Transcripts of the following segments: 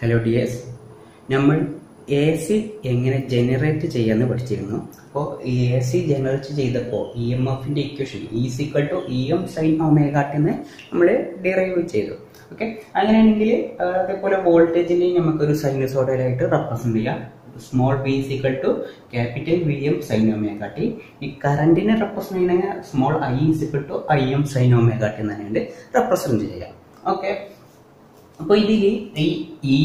Hello dears നമ്മൾ A C എങ്ങനെ generate ചെയ്യാന്ന് പഠിച്ചിരുന്നു. അപ്പോൾ എ സി ജനറേറ്റ് ചെയ്തപ്പോൾ ഇ എം എഫിന്റെ equation E equal to E M sine ഒമേഗാട്ടിന്ന് നമ്മൾ ഡിറൈവ് ചെയ്തു. ഓക്കെ അങ്ങനെയാണെങ്കിൽ അതേപോലെ വോൾട്ടേജിനെ നമുക്കൊരു സൈനസോഡലായിട്ട് റെപ്രസെന്റ് ചെയ്യാം. Small V equal to capital V M sine omega t ഈ കറണ്ടിനെ റെപ്രസെന്റ് ചെയ്യണമെങ്കിൽ small I equal to I M sine omega t എന്ന് റെപ്രസെന്റ് ചെയ്യാം. ഓക്കെ അപ്പൊ ഇതിൽ ഈ ഇ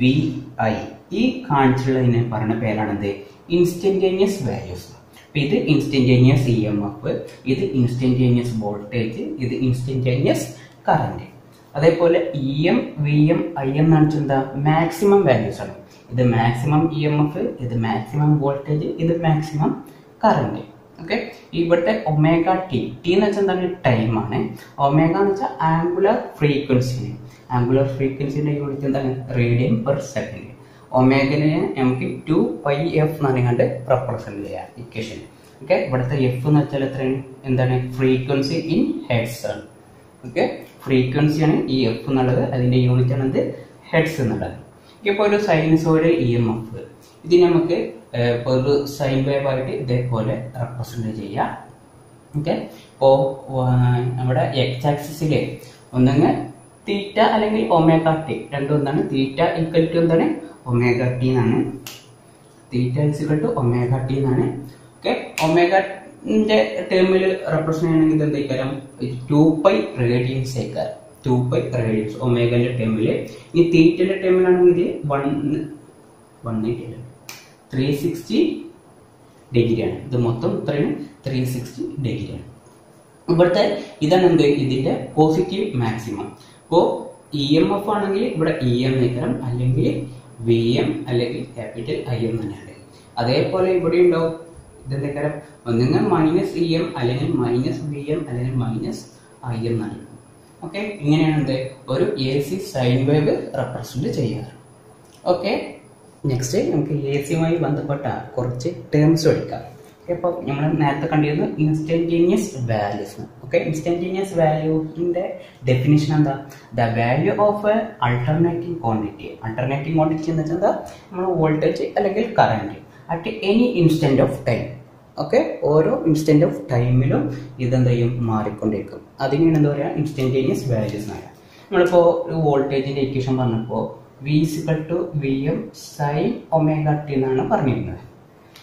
വി ഐ ഈ കാണിച്ചുള്ളതിനെ പറഞ്ഞ പേരാണെന്ത്? ഇൻസ്റ്റന്റേനിയസ് വാല്യൂസ് അപ്പോൾ ഇത് ഇൻസ്റ്റന്റേനിയസ് ഇ എം എഫ് ഇത് ഇൻസ്റ്റന്റേനിയസ് വോൾട്ടേജ് ഇത് ഇൻസ്റ്റന്റേനിയസ് കറന്റ് അതേപോലെ E M V M I M എന്ന് വെച്ചാൽ എന്താ? മാക്സിമം വാല്യൂസ് ആണ്. ഇത് മാക്സിമം ഇ എം എഫ് ഇത് മാക്സിമം വോൾട്ടേജ് ഇത് മാക്സിമം കറന്റ് ഓക്കെ ഇവിടുത്തെ ഒമേഗ ടി ടി എന്ന് വെച്ചാൽ എന്താണ്? ടൈം ആണ്. ഒമേഗ എന്ന് വെച്ചാൽ ആംഗുലർ ഫ്രീക്വൻസിന് ആംഗുലർ ഫ്രീക്വൻസിന്റെ യൂണിറ്റ് എന്താണ്? റേഡിയൻ പെർ സെക്കൻഡ് ഒമേഗനെ നമുക്ക് ടു പൈ എഫ് എന്ന് പറഞ്ഞുകൊണ്ട് റെപ്രസെന്റ് ചെയ്യാം ഇക്വേഷൻ ഓക്കെ ഇവിടുത്തെ എഫ് എന്ന് വെച്ചാൽ എത്രയാണ്? എന്താണ്? ഫ്രീക്വൻസി ഇൻ ഹെഡ്സ് ആണ്. ഓക്കെ ഫ്രീക്വൻസിയാണ് ഈ എഫ് എന്നുള്ളത്. അതിന്റെ യൂണിറ്റ് ആണ് എന്ത്? ഹെഡ്സ് എന്നുള്ളത്. ഇപ്പോൾ ഒരു സൈനസോയിഡൽ ഇ എം എഫ് ഇത് നമുക്ക് ഇപ്പോൾ ഒരു സൈൻ വേവ് ആയിട്ട് ഇതേപോലെ റെപ്രസെന്റ് ചെയ്യാം. ഓക്കെ ഇപ്പോൾ നമ്മുടെ എക്സ് ആക്സിസിൽ ഒന്നെങ്കിൽ തീറ്റ അല്ലെങ്കിൽ ഒമേഗ ടി രണ്ടും എന്താണ്? തീറ്റ ഈക്വൽ ടു എന്താണ്? ഒമേഗ ടി എന്നാണ്. Theta is equal to omega T എന്നാണ്. ഓക്കെ ഒമേഗന്റെ ടേമിൽ റെപ്രസെന്റ് ചെയ്യണമെങ്കിൽ എന്തായിക്കാരം ടു പൈ റേഡിയൻസ് ആയിക്കാരം. ടു പൈ റേഡിയൻസ് ഒമേഗന്റെ ടേമിൽ ഇനി തീറ്റന്റെ ടേമിലാണെങ്കിൽ one one eighty three sixty ഡിഗ്രിയാണ് ഇത് മൊത്തം ഇത്രയാണ് ത്രീ സിക്സ്റ്റി ഡിഗ്രിയാണ് ഇവിടുത്തെ ഇതാണ് എന്ത്? ഇതിന്റെ പോസിറ്റീവ് മാക്സിമം ഇപ്പോൾ ഇ എം എഫ് ആണെങ്കിൽ ഇവിടെ ഇ എം നിൽക്കണം അല്ലെങ്കിൽ വി എം അല്ലെങ്കിൽ ക്യാപിറ്റൽ ഐ എം തന്നെയാണ്. അതേപോലെ ഇവിടെ ഉണ്ടാവും. ഇതെന്തൊക്കെ ഒന്നുകിൽ മൈനസ് ഇ എം അല്ലെങ്കിൽ മൈനസ് വി എം അല്ലെങ്കിൽ മൈനസ് ഐ എം എന്നാണ്. ഓക്കെ ഇങ്ങനെയാണ് എന്ത്? ഒരു A C sine wave represent ചെയ്യാറ് ഓക്കെ നെക്സ്റ്റ് നമുക്ക് എ സിയുമായി ബന്ധപ്പെട്ട കുറച്ച് ടേംസ് എടുക്കാം. ഇപ്പോൾ നമ്മൾ നേരത്തെ കണ്ടിരുന്നു ഇൻസ്റ്റന്റേനിയസ് വാല്യൂസ് ഓക്കെ ഇൻസ്റ്റന്റേനിയസ് വാല്യൂസിന്റെ ഡെഫിനിഷൻ എന്താ? The value of a alternative quantity alternative quantity എന്ന് വെച്ചാൽ നമ്മൾ വോൾട്ടേജ് അല്ലെങ്കിൽ current at any instant of time okay ഓരോ ഇൻസ്റ്റന്റ് ഓഫ് ടൈമിലും ഇതെന്ത് ചെയ്യും? മാറിക്കൊണ്ടിരിക്കും. അതിനാണ് എന്താ പറയുക? ഇൻസ്റ്റന്റേനിയസ് വാല്യൂസ് എന്ന് പറയുക. നമ്മളിപ്പോൾ വോൾട്ടേജിന്റെ ഇക്വേഷൻ പറഞ്ഞപ്പോൾ V equal to V M sine omega T എന്നാണ് പറഞ്ഞിരുന്നത്.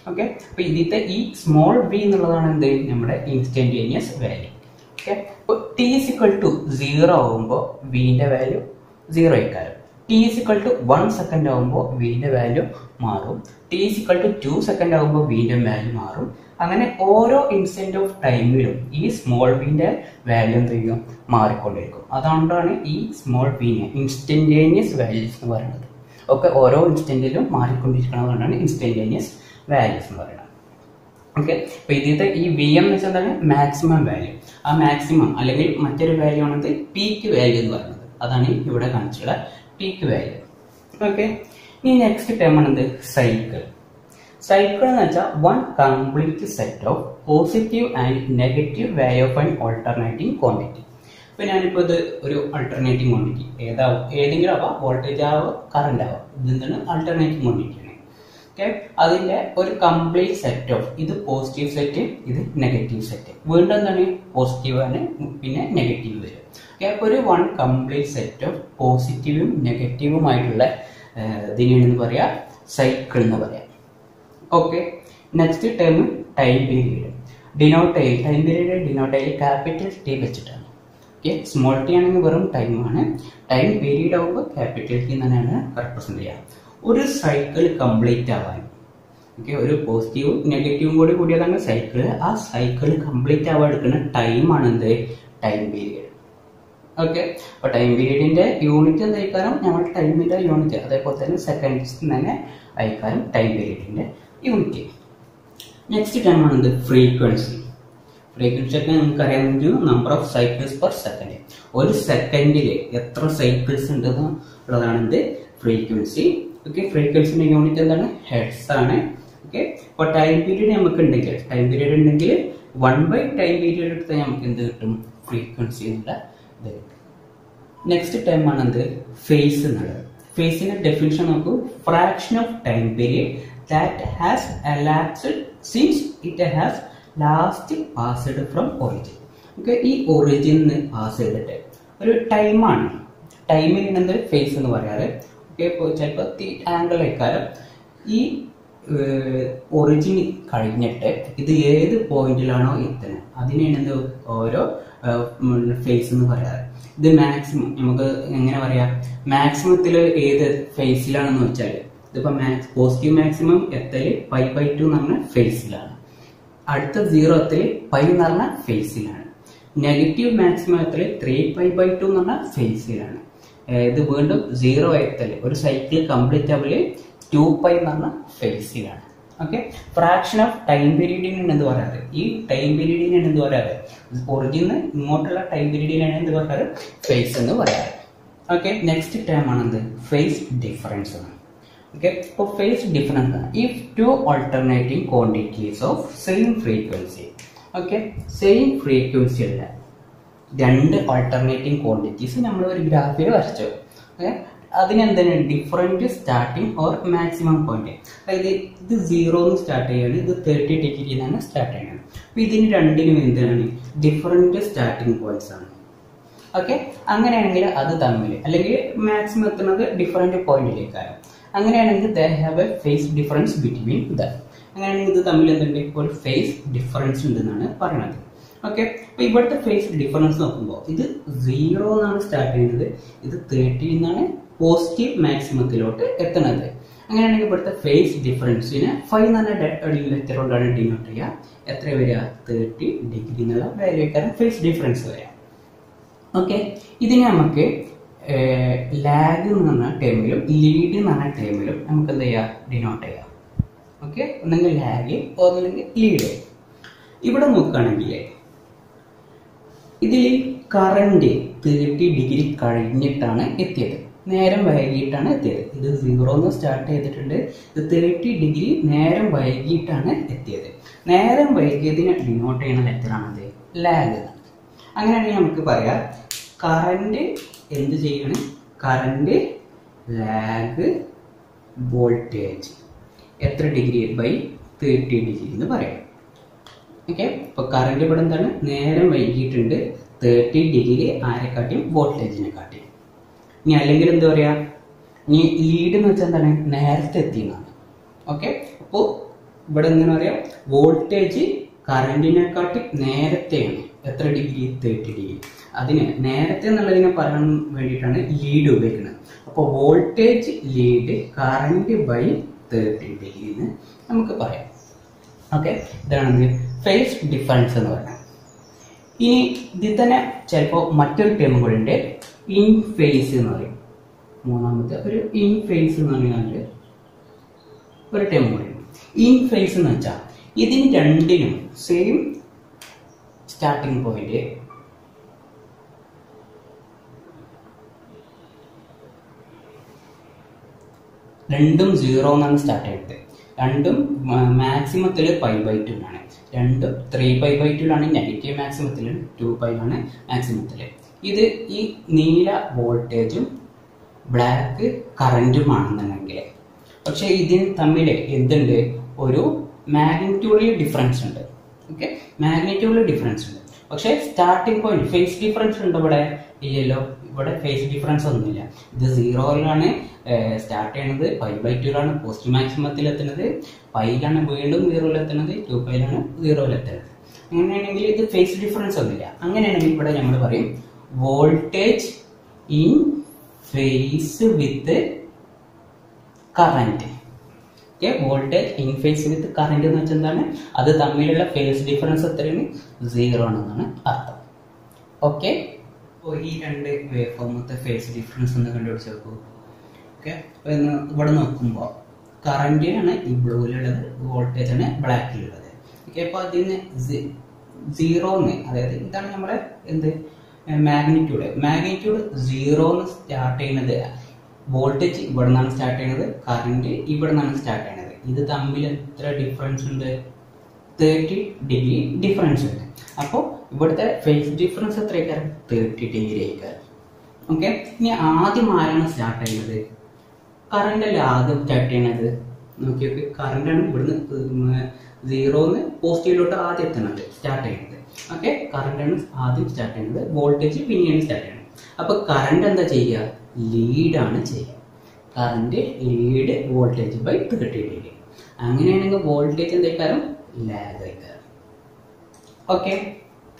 ഓക്കെ അപ്പൊ ഇതിന്റെ ഈ സ്മോൾ ബി എന്നുള്ളതാണ് എന്ത്? നമ്മുടെ ഇൻസ്റ്റന്റേനിയസ് വാല്യൂ ഓക്കെ അപ്പോൾ ടി സിക്വൽ ടു സീറോ ആകുമ്പോൾ വിന്റെ value zero ആയിക്കാരം. T equal to one second ആകുമ്പോൾ വിന്റെ വാല്യൂ മാറും. T equal to two second ആകുമ്പോൾ വിന്റെ വാല്യൂ മാറും. അങ്ങനെ ഓരോ ഇൻസ്റ്റന്റ് ഓഫ് ടൈമിലും ഈ സ്മോൾ വിന്റെ വാല്യൂ എന്ത് ചെയ്യും? മാറിക്കൊണ്ടിരിക്കും അതുകൊണ്ടാണ് ഈ സ്മോൾ വിനെ ഇൻസ്റ്റന്റേനിയസ് വാല്യൂസ് എന്ന് പറയുന്നത്. ഒക്കെ ഓരോ ഇൻസ്റ്റന്റിലും മാറിക്കൊണ്ടിരിക്കണമെന്നാണ് ഇൻസ്റ്റന്റേനിയസ് വാല്യൂസ് എന്ന് പറയുന്നത് ഓക്കെ അപ്പൊ ഇതിന്റെ ഈ വി എം എന്ന് വെച്ചാൽ എന്താണ്? മാക്സിമം വാല്യൂ ആ മാക്സിമം അല്ലെങ്കിൽ മറ്റൊരു വാല്യൂ ആണത് പീക്ക് വാല്യൂ എന്ന് പറയുന്നത്. അതാണ് ഇവിടെ കാണിച്ചുള്ള പീക്ക് വാല്യൂ ഓക്കെ ഇനി നെക്സ്റ്റ് ടേം ആണത് സൈക്കിൾ സൈക്കിൾ എന്ന് വെച്ചാൽ one complete set of positive and negative value of and alternative quantity ഇപ്പൊ ഞാനിപ്പോ ഇത് ഒരു ആൾട്ടർനേറ്റിംഗ് ക്വാണ്ടിറ്റി ഏതാവും? ഏതെങ്കിലും ആവാം. വോൾട്ടേജ് ആവാം കറണ്ട് ആവാം. ഇതെന്താണ് ആൾട്ടർനേറ്റിംഗ് ക്വാണ്ടിറ്റി ഓക്കെ അതിന്റെ ഒരു കംപ്ലീറ്റ് സെറ്റ് ഓഫ് ഇത് പോസിറ്റീവ് സെറ്റ് ഇത് നെഗറ്റീവ് സെറ്റ് വീണ്ടും എന്താണ്? പോസിറ്റീവ് ആണ് പിന്നെ നെഗറ്റീവ് വരും. ഓക്കെ അപ്പൊ ഒരു വൺ കംപ്ലീറ്റ് സെറ്റ് ഓഫ് പോസിറ്റീവും നെഗറ്റീവുമായിട്ടുള്ള ഇതിനെയാണ് പറയാ? സൈക്കിൾ എന്ന് പറയാം. Okay next term time period denote time period denote capital T വെച്ചിട്ടാണ്. ഓക്കെ സ്മോൾ ടി ആണെങ്കിൽ വെറും ടൈമാണ് ടൈം പീരീഡ് ആകുമ്പോൾ ക്യാപിറ്റൽ ടി തന്നെയാണ് റെപ്രസെന്റ് ചെയ്യുക ഒരു സൈക്കിൾ കംപ്ലീറ്റ് ആവാൻ ഓക്കെ ഒരു പോസിറ്റീവും നെഗറ്റീവും കൂടി കൂടിയതാണ് സൈക്കിൾ ആ സൈക്കിൾ കംപ്ലീറ്റ് ആവാൻ എടുക്കുന്ന ടൈമാണ് എന്ത്? ടൈം പീരീഡ് ഓക്കെ അപ്പൊ ടൈം പീരീഡിന്റെ യൂണിറ്റ് എന്തായിക്കാരം നമ്മൾ ടൈമിന്റെ യൂണിറ്റ് അതേപോലെ തന്നെ സെക്കൻഡ്സ് തന്നെ അയക്കാരം ടൈം പീരീഡിന്റെ യൂണിറ്റ് നെക്സ്റ്റ് ടൈം ആണ് ഫ്രീക്വൻസി ഫ്രീക്വൻസി ഒക്കെ നമുക്ക് അറിയാമെങ്കിൽ number of cycles per second ഒരു സെക്കൻഡിൽ എത്ര സൈക്കിൾസ് ഉണ്ടെന്ന് ഉള്ളതാണ് എന്ത്? ഫ്രീക്വൻസി ഓക്കെ ഫ്രീക്വൻസി യൂണിറ്റ് എന്താണ്? ഹെഡ്സ് ആണ്. ഓക്കെ അപ്പൊ ടൈം പീരീഡ് നമുക്ക് ഉണ്ടെങ്കിൽ ടൈം പീരീഡ് ഉണ്ടെങ്കിൽ വൺ ബൈ ടൈം പീരീഡ് എടുത്താൽ നമുക്ക് എന്ത് കിട്ടും? ഫ്രീക്വൻസി എന്നുള്ള ഇത് നെക്സ്റ്റ് ടൈം ആണ് എന്ത്? ഫേസ് എന്നുള്ളത്. ഫേസിന്റെ ഡെഫിനിഷൻ നോക്കൂ. Fraction of time period that has elapsed since it has last passed from origin okay ഈ ഒറിജിൻ പാസ് ചെയ്തിട്ട്. ഒരു ടൈമാണ് ടൈമിൽ എന്ത്? ഫേസ് എന്ന് പറയാറ്. ചിലപ്പോൾ ആംഗിൾ വെക്കാരം ഈ ഒറിജിൻ കഴിഞ്ഞിട്ട് ഇത് ഏത് പോയിന്റിലാണോ എത്തുന്നത്. അതിനെയാണ് എന്ത് ഓരോ ഫേസ് എന്ന് പറയാറ്. ഇത് മാക്സിമം നമുക്ക് എങ്ങനെ പറയാം? മാക്സിമത്തിൽ ഏത് ഫേസിലാണെന്ന് വെച്ചാൽ ഇതിപ്പോ മാക്സ് പോസിറ്റീവ് മാക്സിമം എത്തൽ പൈ ബൈ ടു എന്ന് പറഞ്ഞ ഫേസിലാണ് അടുത്ത സീറോ എത്തൽ പൈ എന്ന് പറഞ്ഞ ഫേസിലാണ് നെഗറ്റീവ് മാക്സിമം എത്തൽ ത്രീ പൈ ബൈ ടു എന്ന് പറഞ്ഞ ഫേസിലാണ് ഇത് വീണ്ടും സീറോ എത്തൽ ഒരു സൈക്കിൾ കംപ്ലീറ്റ് ആവൽ ടു പൈ എന്ന് പറഞ്ഞ ഫേസിലാണ് ഓക്കെ ഫ്രാക്ഷൻ ഓഫ് ടൈം പീരീഡിനാണ് എന്ത് പറയാറ്? ഈ ടൈം പീരീഡിനാണ് എന്ത് പറയാറ്? ഒറിജിന് ഇങ്ങോട്ടുള്ള ടൈം പീരീഡിനാണ് എന്ത് പറയാറ്? ഫേസ് എന്ന് പറയാറ്. ഓക്കെ നെക്സ്റ്റ് ടൈം ആണ് എന്ത്? ഫേസ് ഡിഫറൻസ് ആണ്. ഓക്കെ ഇപ്പോൾ phase difference if two alternating quantities of same frequency okay same frequency ഉള്ള രണ്ട് ഓൾട്ടർനേറ്റിംഗ് ക്വാണ്ടിറ്റീസ് നമ്മൾ ഒരു ഗ്രാഫിൽ വരച്ചു. ഓക്കെ അതിനെന്താണ്? Different starting or maximum point അതായത് ഇത് സീറോ എന്ന് സ്റ്റാർട്ട് ചെയ്യാണ് ഇത് തേർട്ടി ഡിഗ്രി എന്നാണ് സ്റ്റാർട്ട് ചെയ്യുന്നത് അപ്പോൾ ഇതിന് രണ്ടിനും എന്താണ്? ഡിഫറെന്റ് സ്റ്റാർട്ടിങ് പോയിന്റ്സ് ആണ്. ഓക്കെ അങ്ങനെയാണെങ്കിൽ അത് തമ്മിൽ അല്ലെങ്കിൽ മാക്സിമം എത്തുന്നത് ഡിഫറെന്റ് പോയിന്റിലേക്കാണ് അങ്ങനെയാണെങ്കിൽ they have a phase difference between the അങ്ങനെയാണെങ്കിൽ ഇത് തമ്മിൽ എന്തുണ്ട്? ഒരു ഫേസ് ഡിഫറൻസ് ഉണ്ടെന്നാണ് പറയുന്നത് ഓക്കെ അപ്പൊ ഇവിടുത്തെ ഫേസ് ഡിഫറൻസ് നോക്കുമ്പോൾ ഇത് സീറോ എന്നാണ് സ്റ്റാർട്ട് ചെയ്യുന്നത് ഇത് തേർട്ടി എന്നാണ് പോസിറ്റീവ് മാക്സിമത്തിലോട്ട് എത്തണത്. അങ്ങനെയാണെങ്കിൽ ഇവിടുത്തെ ഫേസ് ഡിഫറൻസിന് ഫൈവ് എന്ന് പറഞ്ഞ ലെറ്റർ കൊണ്ടാണ് ഡിനോട്ട് ചെയ്യുക എത്ര വരിക? തേർട്ടി ഡിഗ്രി എന്നുള്ള വാല്യൂക്കാരൻ ഫേസ് ഡിഫറൻസ് വരിക. ഓക്കെ ഇതിനെ നമുക്ക് ലാഗ് എന്ന് പറഞ്ഞ ടേമിലും ലീഡ് എന്ന് പറഞ്ഞ ടേമിലും നമുക്ക് എന്ത് ചെയ്യാം? ഡിനോട്ട് ചെയ്യാം. ഓക്കെ ഒന്നെങ്കിൽ ലാഗ് ഒന്നെങ്കിൽ ലീഡ് ഇവിടെ നോക്കുകയാണെങ്കിൽ ഇതിൽ കറണ്ട് തേർട്ടി ഡിഗ്രി കഴിഞ്ഞിട്ടാണ് എത്തിയത്. നേരം വൈകിട്ടാണ് എത്തിയത്. ഇത് സീറോന്ന് സ്റ്റാർട്ട് ചെയ്തിട്ടുണ്ട്. ഇത് തേർട്ടി ഡിഗ്രി നേരം വൈകിട്ടാണ് എത്തിയത്. നേരം വൈകിയതിനെ ഡിനോട്ട് ചെയ്യുന്ന ലെറ്ററാണത് ലാഗ് അങ്ങനെയാണെങ്കിൽ നമുക്ക് പറയാം. കറണ്ട് എന്ത് ചെയ്യാണ്? കറണ്ട് ലാഗ് വോൾട്ടേജ് എത്ര ഡിഗ്രി ബൈ തേർട്ടി ഡിഗ്രി എന്ന് പറയാം. ഓക്കെ അപ്പോൾ കറണ്ട് ഇവിടെ എന്താണ്? നേരം വൈകിട്ടുണ്ട് തേർട്ടി ഡിഗ്രി ആരെക്കാട്ടിയും വോൾട്ടേജിനെ കാട്ടിയും ഇനി അല്ലെങ്കിൽ എന്താ പറയാ? ഇനി ലീഡ് എന്ന് വെച്ചാൽ എന്താണ്? നേരത്തെ എത്തിയെന്നാണ്. ഓക്കെ അപ്പോൾ ഇവിടെ എങ്ങനെ പറയാം? വോൾട്ടേജ് കറണ്ടിനെക്കാട്ടി നേരത്തെയാണ്. എത്ര ഡിഗ്രി തേർട്ടി ഡിഗ്രി അതിന് നേരത്തെ എന്നുള്ളതിനെ പറയാൻ വേണ്ടിയിട്ടാണ് ലീഡ് ഉപയോഗിക്കുന്നത്. അപ്പോൾ voltage lead current by thirty degree എന്ന് നമുക്ക് പറയാം. ഓക്കെ ഇതാണ് ഫേസ് ഡിഫറൻസ് എന്ന് പറയുന്നത് ഇനി ഇതിൽ തന്നെ ചിലപ്പോൾ മറ്റൊരു ടേം കൂടെ ഉണ്ട്. ഇൻ ഫേസ് എന്ന് പറയും. മൂന്നാമത്തെ ഒരു ഇൻ ഫേസ് എന്ന് പറഞ്ഞാൽ ഒരു ടേം കൂടെ ഇൻ ഫേസ് എന്ന് വെച്ചാൽ ഇതിന് രണ്ടിനും സെയിം സ്റ്റാർട്ടിംഗ് പോയിന്റ് രണ്ടും സീറോ എന്നാണ് സ്റ്റാർട്ട് ചെയ്തത്. രണ്ടും മാക്സിമത്തിൽ പൈ ബൈ ടു ആണ് രണ്ടും ത്രീ പൈ ബൈ ടു ആണ് നെഗറ്റീവ് മാക്സിമത്തിൽ ടു പൈ ആണ് മാക്സിമത്തിൽ ഇത് ഈ നീല വോൾട്ടേജും ബ്ലാക്ക് കറന്റുമാണെന്നുണ്ടെങ്കിൽ പക്ഷെ ഇതിന് തമ്മിൽ എന്തുണ്ട്? ഒരു മാഗ്നിറ്റ്യൂഡിൽ ഡിഫറൻസ് ഉണ്ട്. ഓക്കെ മാഗ്നിറ്റ്യൂഡിൽ ഡിഫറൻസ് ഉണ്ട്. പക്ഷെ സ്റ്റാർട്ടിംഗ് പോയിന്റ് ഫേസ് ഡിഫറൻസ് ഉണ്ട് ഇവിടെ? ഇല്ലല്ലോ. ഇവിടെ ഫേസ് ഡിഫറൻസ് ഒന്നുമില്ല. ഇത് സീറോയിലാണ് സ്റ്റാർട്ട് ചെയ്യണത്. പൈ ബൈ ടുവിലാണ് പോസ്റ്റ് മാക്സിമത്തിൽ എത്തുന്നത്. പൈയിലാണ് വീണ്ടും സീറോയിലെത്തുന്നത് ടു പൈയിലാണ് സീറോയിലെത്തുന്നത് അങ്ങനെയാണെങ്കിൽ ഇത് ഫേസ് ഡിഫറൻസ് ഒന്നുമില്ല. അങ്ങനെയാണെങ്കിൽ ഇവിടെ നമ്മൾ പറയും voltage in phase with current okay voltage in phase with current എന്ന് വെച്ചാൽ എന്താണ്? അത് തമ്മിലുള്ള ഫേസ് ഡിഫറൻസ് എത്രയാണ്? സീറോ ആണെന്നാണ് അർത്ഥം. ഓക്കെ അപ്പോൾ ഈ രണ്ട് വേവ് ഫോമത്തെ ഫേസ് ഡിഫറൻസ് ഒന്ന് കണ്ടുപിടിച്ച് നോക്കൂ. ഓക്കെ അപ്പോൾ ഇന്ന് ഇവിടെ നോക്കുമ്പോൾ കറണ്ടിനാണ് ഈ ബ്ലൂവിലുള്ളത് ആണ് ബ്ലാക്കിലുള്ളത് ഓക്കെ അപ്പോൾ അതിന് സീറോന്ന് അതായത് ഇതാണ് നമ്മുടെ എന്ത്? മാഗ്നിറ്റ്യൂഡ് മാഗ്നിറ്റ്യൂഡ് സീറോന്ന് സ്റ്റാർട്ട് ചെയ്യുന്നത് വോൾട്ടേജ് ഇവിടെ നിന്നാണ് സ്റ്റാർട്ട് ചെയ്യുന്നത് കറണ്ട് ഇവിടെ നിന്നാണ് സ്റ്റാർട്ട് ചെയ്യുന്നത് ഇത് തമ്മിൽ എത്ര ഡിഫറൻസ് ഉണ്ട്? തേർട്ടി ഡിഗ്രി ഡിഫറൻസ് ഉണ്ട്. അപ്പോൾ ഇവിടുത്തെ ഫേസ് ഡിഫറൻസ് എത്രയായിരിക്കും തേർട്ടി ഡിഗ്രി ആയിക്കാരം. ഓക്കെ ഇനി ആദ്യം ആരാണ് സ്റ്റാർട്ട് ചെയ്യുന്നത്? കറണ്ട് അല്ലേ ആദ്യം സ്റ്റാർട്ട് ചെയ്യണത്? നോക്കി നോക്കി കറണ്ട് ആണ് ഇവിടുന്ന് സീറോന്ന് പോസിറ്റീവിലോട്ട് ആദ്യം എത്തുന്നത് സ്റ്റാർട്ട് ചെയ്യുന്നത് ഓക്കെ ആണ് ആദ്യം സ്റ്റാർട്ട് ചെയ്യുന്നത് വോൾട്ടേജ് പിന്നെയാണ് സ്റ്റാർട്ട് ചെയ്യുന്നത് അപ്പൊ കറണ്ട് എന്താ ചെയ്യുക? ലീഡാണ് ചെയ്യുക. Current lead voltage by thirty degree അങ്ങനെയാണെങ്കിൽ വോൾട്ടേജ് എന്തായിക്കാരം? ലാഗ് ആയിക്കാരം. ഓക്കെ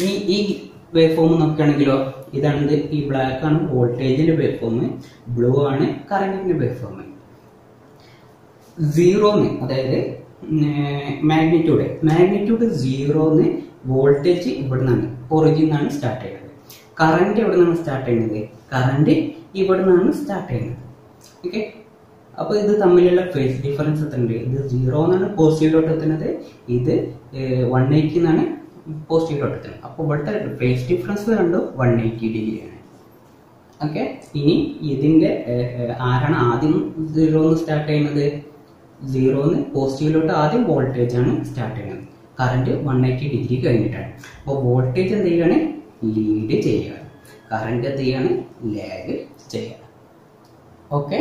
ഈ ഈ വേവ് ഫോം നോക്കുകയാണെങ്കിലോ ഇതാണ് ഈ ബ്ലാക്ക് ആണ് വോൾട്ടേജിന്റെ വേവ് ഫോം ബ്ലൂ ആണ് കറണ്ടിന്റെ വേവ് ഫോം സീറോന്ന് അതായത് മാഗ്നിറ്റ്യൂഡ് മാഗ്നിറ്റ്യൂഡ് സീറോന്ന് വോൾട്ടേജ് ഇവിടെ നിന്നാണ് ഒറിജിൻ നിന്നാണ് സ്റ്റാർട്ട് ചെയ്യുന്നത്. കറണ്ട് എവിടെ നിന്നാണ് സ്റ്റാർട്ട് ചെയ്യുന്നത്? കറണ്ട് ഇവിടെ നിന്നാണ് സ്റ്റാർട്ട് ചെയ്യുന്നത്. ഓക്കെ അപ്പൊ ഇത് തമ്മിലുള്ള ഫേസ് ഡിഫറൻസ് എത്തുന്നുണ്ട് ഇത് സീറോ എന്നാണ് പോസിറ്റീവിലോട്ട് എത്തുന്നത്. ഇത് വൺ എയ്റ്റി എന്നാണ് പോസിറ്റീവിലോട്ട് എത്തുന്നത് അപ്പോൾ ഇവിടുത്തെ ഫേസ് ഡിഫറൻസ് കണ്ടു വൺ എയ്റ്റി ഡിഗ്രിയാണ് ഓക്കെ ഇനി ഏഹ്, ആരാണ് ആദ്യം സീറോന്ന് സ്റ്റാർട്ട് ചെയ്യുന്നത്? സീറോന്ന് പോസിറ്റീവിലോട്ട് ആദ്യം വോൾട്ടേജ് ആണ് സ്റ്റാർട്ട് ചെയ്യുന്നത്. കറണ്ട് വൺ എയ്റ്റി ഡിഗ്രി കഴിഞ്ഞിട്ടാണ്. അപ്പോൾ വോൾട്ടേജ് എന്ത് ചെയ്യാണ് ലീഡ് ചെയ്യുക. കറണ്ട് എന്ത് ചെയ്യാണ് ലാഗ് ചെയ്യുക. ഓക്കെ